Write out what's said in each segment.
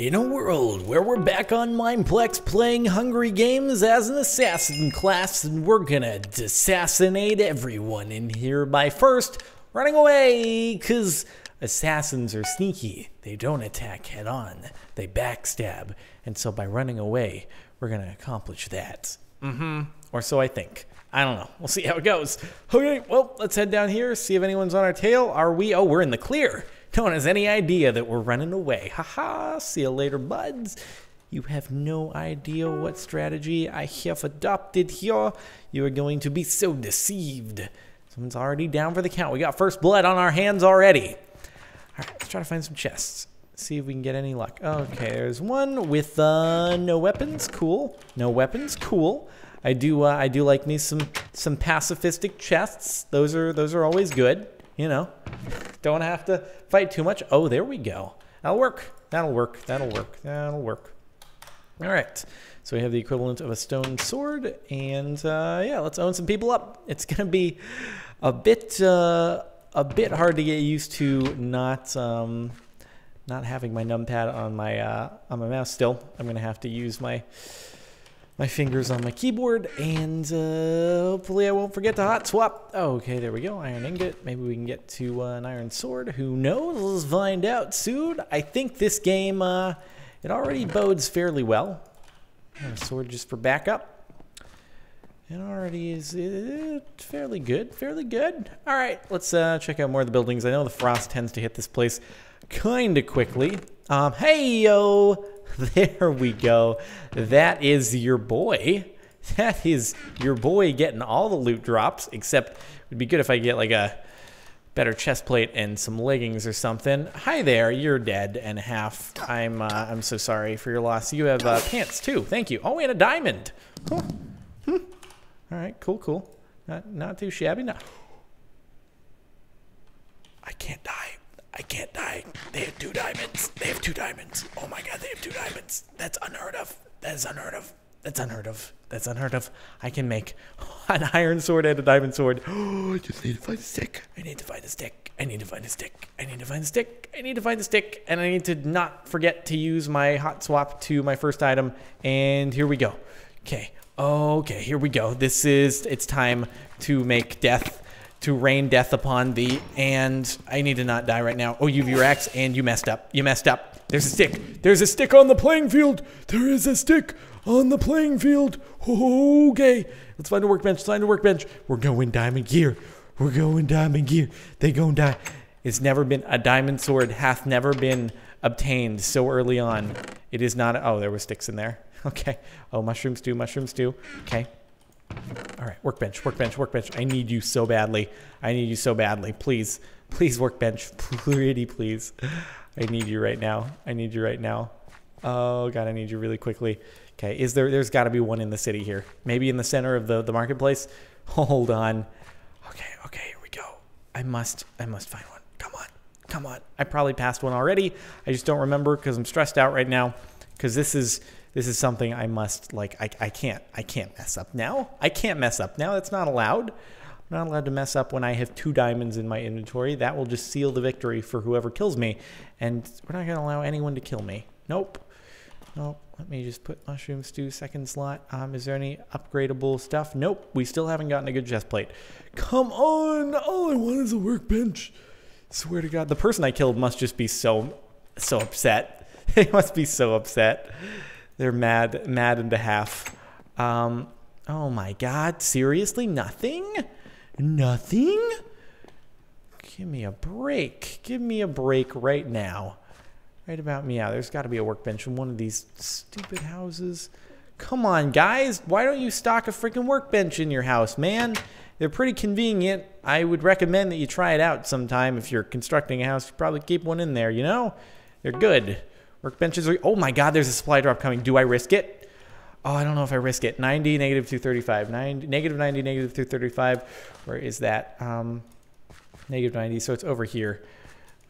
In a world where we're back on Mineplex playing Hunger Games as an assassin class, and we're gonna assassinate everyone in here by first running away, cause assassins are sneaky. They don't attack head on, they backstab. And so by running away, we're gonna accomplish that. Mm-hmm. Or so I think. I don't know. We'll see how it goes. Okay, well, let's head down here, see if anyone's on our tail. Are we? Oh, we're in the clear. No one has any idea that we're running away. Haha, see you later, buds. You have no idea what strategy I have adopted here. You are going to be so deceived. Someone's already down for the count. We got first blood on our hands already. All right, let's try to find some chests. See if we can get any luck. Okay, there's one with uh, no weapons. Cool. No weapons. Cool. I do. Uh, I do like me some some pacifistic chests. Those are those are always good. You know, don't have to fight too much. Oh, there we go. That'll work. That'll work. That'll work. That'll work. All right. So we have the equivalent of a stone sword, and uh, yeah, let's own some people up. It's gonna be a bit uh, a bit hard to get used to not um, not having my numpad on my uh, on my mouse. Still, I'm gonna have to use my my fingers on my keyboard, and uh, hopefully I won't forget to hot swap. Oh, okay, there we go. Iron ingot. Maybe we can get to uh, an iron sword. Who knows? Let's find out soon. I think this game, uh, it already bodes fairly well. sword just for backup. It already is uh, fairly good, fairly good. All right, let's uh, check out more of the buildings. I know the frost tends to hit this place kind of quickly. Um, hey, yo, There we go. That is your boy. That is your boy getting all the loot drops, except it would be good if I get like a better chest plate and some leggings or something. Hi there, you're dead and half. I'm uh, I'm so sorry for your loss. You have uh, pants too. Thank you. Oh, and a diamond. Huh. Hmm. All right, cool, cool. Not not too shabby. No. I can't die. I can't die. They have two diamonds. They have two diamonds. Oh my god, they have two diamonds. That's unheard of. That is unheard of. That's unheard of. That's unheard of. I can make an iron sword and a diamond sword. Oh, I just need to find a stick. I need to find a stick. I need to find a stick. I need to find a stick. I need to find a stick. And I need to not forget to use my hot swap to my first item. And here we go. Okay. Okay, here we go. This is, it's time to make death to rain death upon thee, and I need to not die right now. Oh, you've your axe, and you messed up. You messed up. There's a stick. There's a stick on the playing field. There is a stick on the playing field. Okay. Let's find a workbench. Find a workbench. We're going diamond gear. We're going diamond gear. They to die. It's never been, a diamond sword hath never been obtained so early on. It is not, oh, there were sticks in there. Okay. Oh, mushrooms stew, Mushrooms stew. Okay. All right, workbench, workbench, workbench. I need you so badly. I need you so badly. Please, please, workbench. Pretty please. I need you right now. I need you right now. Oh, God, I need you really quickly. Okay, is there, there's got to be one in the city here. Maybe in the center of the, the marketplace. Hold on. Okay, okay, here we go. I must, I must find one. Come on, come on. I probably passed one already. I just don't remember because I'm stressed out right now because this is this is something I must like I, I can't I can't mess up now. I can't mess up now. That's not allowed. I'm not allowed to mess up when I have two diamonds in my inventory. That will just seal the victory for whoever kills me. And we're not gonna allow anyone to kill me. Nope. Nope. Let me just put mushroom stew second slot. Um, is there any upgradable stuff? Nope. We still haven't gotten a good chest plate. Come on! All I want is a workbench. Swear to God, the person I killed must just be so so upset. They must be so upset. They're mad, mad into half. Um, oh my God, seriously? Nothing? Nothing? Give me a break. Give me a break right now. Right about me out. There's got to be a workbench in one of these stupid houses. Come on, guys. Why don't you stock a freaking workbench in your house, man? They're pretty convenient. I would recommend that you try it out sometime. If you're constructing a house, you probably keep one in there, you know? They're good. Workbenches are, oh my God, there's a supply drop coming. Do I risk it? Oh, I don't know if I risk it. 90, negative 235. 90, negative 90, negative 235. Where is that? Um, negative 90, so it's over here.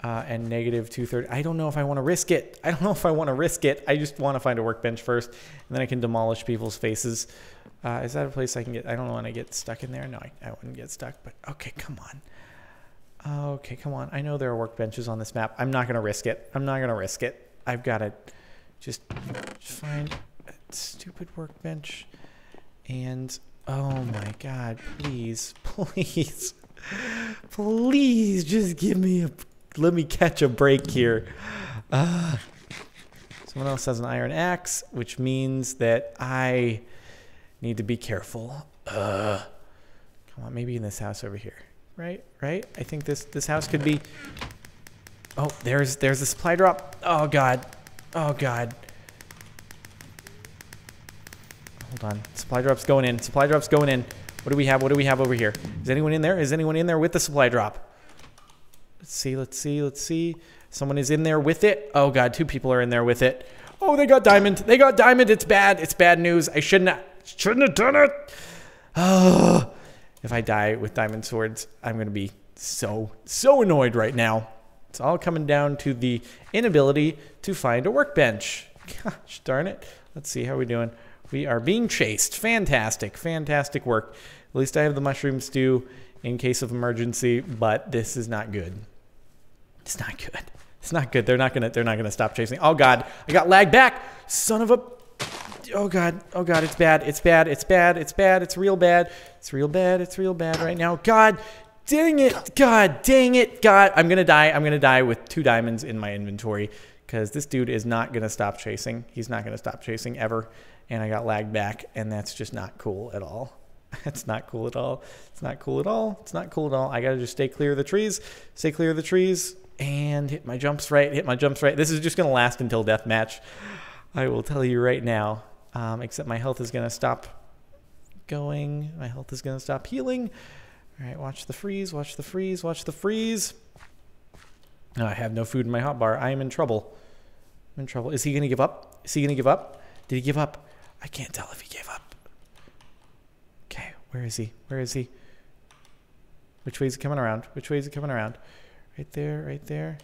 Uh, and negative 230. I don't know if I want to risk it. I don't know if I want to risk it. I just want to find a workbench first, and then I can demolish people's faces. Uh, is that a place I can get? I don't want to get stuck in there. No, I, I wouldn't get stuck, but okay, come on. Okay, come on. I know there are workbenches on this map. I'm not going to risk it. I'm not going to risk it. I've got to Just find a stupid workbench. And oh my god, please, please, please just give me a, let me catch a break here. Uh, someone else has an iron axe, which means that I need to be careful. Uh, come on, maybe in this house over here. Right, right? I think this, this house could be, oh, there's, there's the supply drop. Oh god, oh god. Hold on. Supply drop's going in. Supply drop's going in. What do we have? What do we have over here? Is anyone in there? Is anyone in there with the supply drop? Let's see. Let's see. Let's see. Someone is in there with it. Oh god, two people are in there with it. Oh, they got diamond. They got diamond. It's bad. It's bad news. I shouldn't have, shouldn't have done it. Oh, if I die with diamond swords, I'm gonna be so so annoyed right now. It's all coming down to the inability to find a workbench. Gosh darn it. Let's see how we're doing. We are being chased. Fantastic, fantastic work. At least I have the mushroom stew in case of emergency, but this is not good. It's not good. It's not good. They're not gonna. They're not gonna stop chasing. Oh God! I got lagged back. Son of a. Oh God! Oh God! It's bad. It's bad. It's bad. It's bad. It's real bad. It's real bad. It's real bad right now. God! Dang it! God! Dang it! God! I'm gonna die. I'm gonna die with two diamonds in my inventory because this dude is not gonna stop chasing. He's not gonna stop chasing ever and I got lagged back, and that's just not cool at all. It's not cool at all. It's not cool at all. It's not cool at all. I gotta just stay clear of the trees, stay clear of the trees, and hit my jumps right, hit my jumps right. This is just gonna last until death match. I will tell you right now. Um, except my health is gonna stop going. My health is gonna stop healing. All right, watch the freeze. Watch the freeze. Watch the freeze. Oh, I have no food in my hotbar. I am in trouble. I'm in trouble. Is he gonna give up? Is he gonna give up? Did he give up? I can't tell if he gave up. Okay, where is he? Where is he? Which way is he coming around? Which way is he coming around? Right there, right there.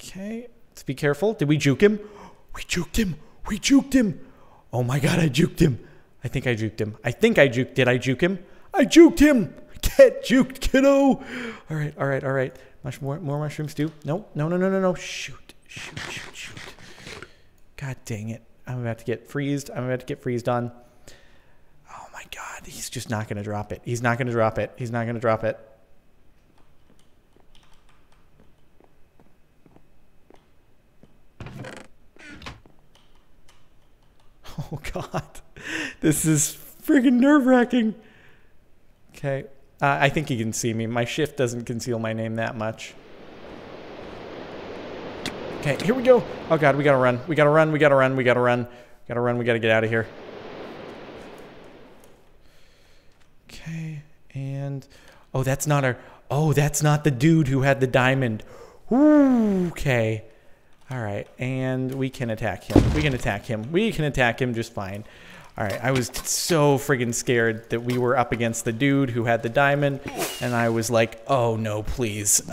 Okay, let's be careful. Did we juke him? We juked him. We juked him. Oh my god, I juked him. I think I juked him. I think I juked. Did I juke him? I juked him. Get juked, kiddo. All right, all right, all right. Much more, more mushroom stew. No, no, no, no, no, no. Shoot, shoot, shoot, shoot. God dang it. I'm about to get freezed. I'm about to get freezed on. Oh my God. He's just not going to drop it. He's not going to drop it. He's not going to drop it. Oh God. This is friggin' nerve wracking. Okay. Uh, I think he can see me. My shift doesn't conceal my name that much. Okay, here we go. Oh god, we gotta run. We gotta run, we gotta run, we gotta run. We gotta run, we gotta get out of here. Okay, and... Oh, that's not our... Oh, that's not the dude who had the diamond. Ooh, okay. Alright, and we can attack him. We can attack him. We can attack him just fine. Alright, I was so friggin' scared that we were up against the dude who had the diamond, and I was like, oh no, please.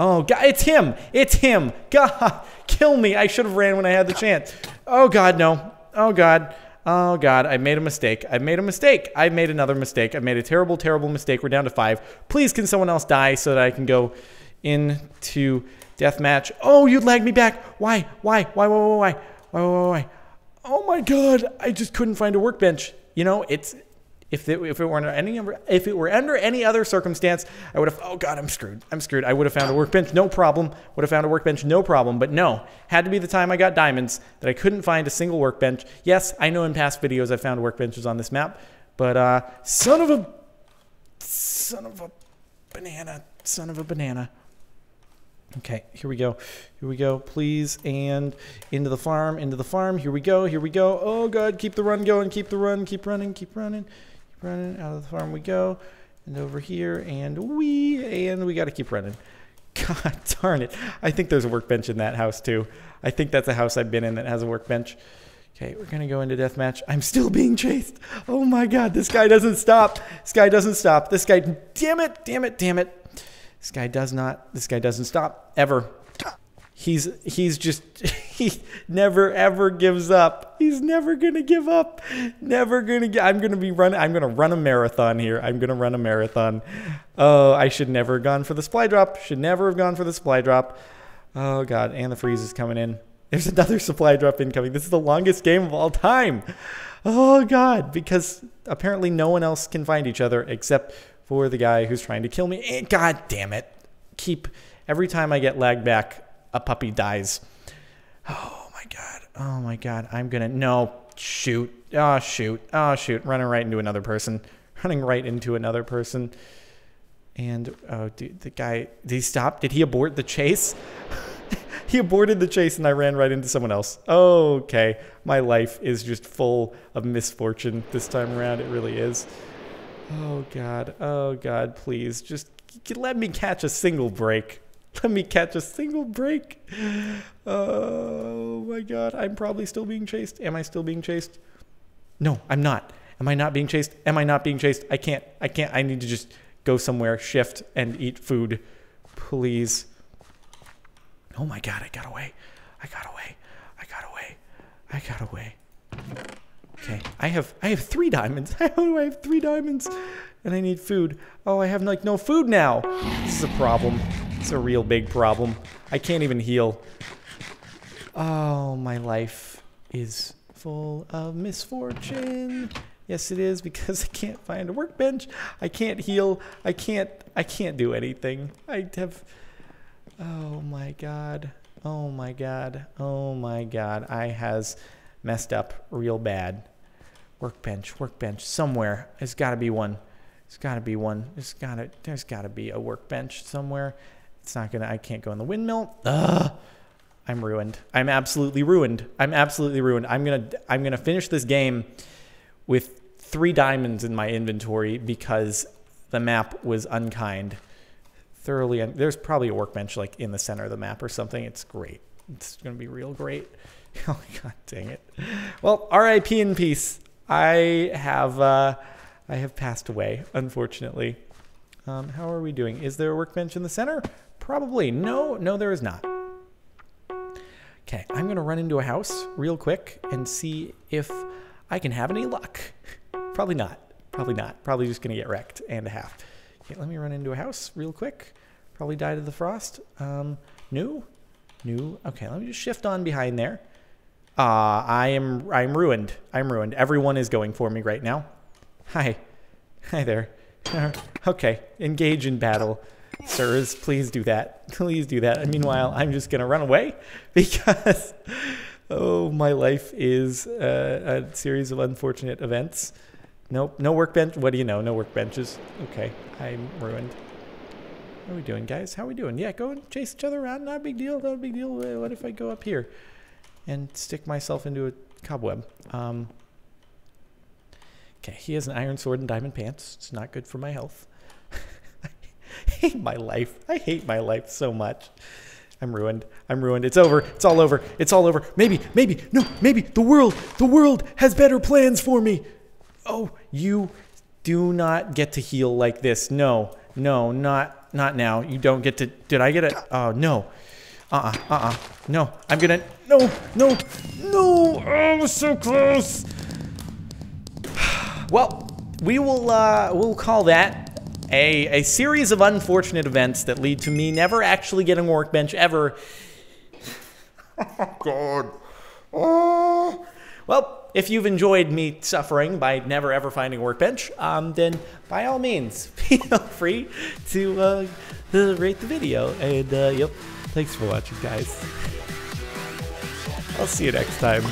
Oh, God, it's him. It's him. God, kill me. I should have ran when I had the chance. Oh, God, no. Oh, God. Oh, God, I made a mistake. I made a mistake. I made another mistake. I made a terrible, terrible mistake. We're down to five. Please, can someone else die so that I can go into deathmatch? Oh, you lagged me back. Why? Why? Why? Why? Why? Why? Why? Why? Why? Oh, my God. I just couldn't find a workbench. You know, it's if it, if it were under any if it were under any other circumstance, I would have. Oh God, I'm screwed. I'm screwed. I would have found a workbench, no problem. Would have found a workbench, no problem. But no, had to be the time I got diamonds that I couldn't find a single workbench. Yes, I know in past videos I found workbenches on this map, but uh, son of a son of a banana, son of a banana. Okay, here we go. Here we go, please. And into the farm, into the farm. Here we go, here we go. Oh, God, keep the run going, keep the run, keep running, keep running running. Out of the farm we go and over here and we and we got to keep running. God darn it. I think there's a workbench in that house too. I think that's a house i've been in that has a workbench. Okay we're gonna go into deathmatch. I'm still being chased. Oh my god this guy doesn't stop. This guy doesn't stop. This guy damn it damn it damn it this guy does not this guy doesn't stop ever he's he's just he never ever gives up. He's never gonna give up. Never gonna get. I'm gonna be running. I'm gonna run a marathon here. I'm gonna run a marathon. Oh, I should never have gone for the supply drop. Should never have gone for the supply drop. Oh god, and the freeze is coming in. There's another supply drop incoming. This is the longest game of all time. Oh god, because apparently no one else can find each other except for the guy who's trying to kill me. And god damn it. Keep every time I get lagged back, a puppy dies. Oh my god. Oh my god. I'm gonna no shoot. Oh shoot. Oh shoot. Running right into another person. Running right into another person. And oh dude, the guy did he stop? Did he abort the chase? he aborted the chase and I ran right into someone else. Okay. My life is just full of misfortune this time around. It really is. Oh god. Oh god, please. Just let me catch a single break. Let me catch a single break. Oh my god. I'm probably still being chased. Am I still being chased? No, I'm not. Am I not being chased? Am I not being chased? I can't. I can't. I need to just go somewhere, shift, and eat food. Please. Oh my god, I got away. I got away. I got away. I got away. Okay, I have I have three diamonds. How do I have three diamonds? And I need food. Oh, I have like no food now. This is a problem. It's a real big problem. I can't even heal. Oh, my life is full of misfortune. Yes, it is because I can't find a workbench. I can't heal. I can't. I can't do anything. I have. Oh my god. Oh my god. Oh my god. I has messed up real bad. Workbench. Workbench. Somewhere. There's got to be one. There's got to be one. There's got to. There's got to be a workbench somewhere. It's not gonna. I can't go in the windmill. Ugh. I'm ruined. I'm absolutely ruined. I'm absolutely ruined. I'm gonna. I'm gonna finish this game with three diamonds in my inventory because the map was unkind. Thoroughly, un- there's probably a workbench like in the center of the map or something. It's great. It's gonna be real great. oh god dang it. Well, R.I.P. in peace. I have uh, I have passed away, unfortunately. Um, how are we doing? Is there a workbench in the center? Probably. No, no, there is not. Okay, I'm gonna run into a house real quick and see if I can have any luck. Probably not. Probably not. Probably just gonna get wrecked and a half. Okay, let me run into a house real quick. Probably die to the frost. Um, new, new. Okay, let me just shift on behind there. Uh, I am I'm ruined. I'm ruined. Everyone is going for me right now. Hi. Hi there. okay, engage in battle. Sirs, please do that. Please do that. And meanwhile, I'm just going to run away because, oh, my life is a, a series of unfortunate events. Nope, no workbench. What do you know? No workbenches. Okay, I'm ruined. How are we doing, guys? How are we doing? Yeah, go and chase each other around. Not a big deal. Not a big deal. What if I go up here and stick myself into a cobweb? Um, okay, he has an iron sword and diamond pants. It's not good for my health. I hate my life. I hate my life so much. I'm ruined. I'm ruined. It's over. It's all over. It's all over. Maybe, maybe, no, maybe the world, the world has better plans for me. Oh, you do not get to heal like this. No, no, not, not now. You don't get to. Did I get it? Oh no. Uh-uh, uh-uh. No, I'm gonna. No, no, no. Oh, so close. Well, we will. Uh, we'll call that a, a series of unfortunate events that lead to me never actually getting a workbench ever. God. Oh. Well, if you've enjoyed me suffering by never ever finding a workbench, um, then by all means, feel free to uh, rate the video. And, uh, yep, thanks for watching, guys. I'll see you next time.